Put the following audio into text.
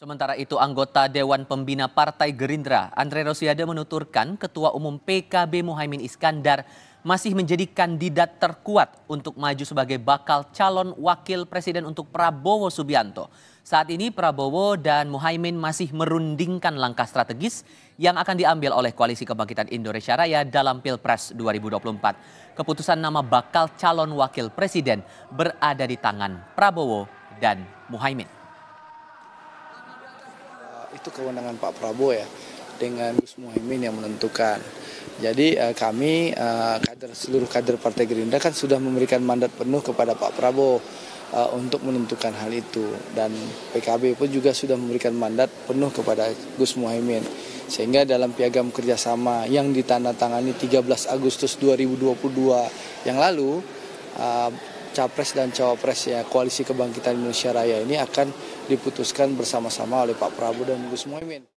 Sementara itu, anggota Dewan Pembina Partai Gerindra, Andre Rosiade menuturkan Ketua Umum PKB Muhaimin Iskandar masih menjadi kandidat terkuat untuk maju sebagai bakal calon wakil presiden untuk Prabowo Subianto. Saat ini Prabowo dan Muhaimin masih merundingkan langkah strategis yang akan diambil oleh Koalisi Kebangkitan Indonesia Raya dalam Pilpres 2024. Keputusan nama bakal calon wakil presiden berada di tangan Prabowo dan Muhaimin itu kewenangan Pak Prabowo ya dengan Gus Muhaimin yang menentukan. Jadi uh, kami uh, kader seluruh kader Partai Gerindra kan sudah memberikan mandat penuh kepada Pak Prabowo uh, untuk menentukan hal itu dan PKB pun juga sudah memberikan mandat penuh kepada Gus Muhaimin sehingga dalam piagam kerjasama yang ditandatangani 13 Agustus 2022 yang lalu uh, capres dan cawapres ya koalisi kebangkitan Indonesia Raya ini akan diputuskan bersama-sama oleh Pak Prabowo dan Gus Muhaimin.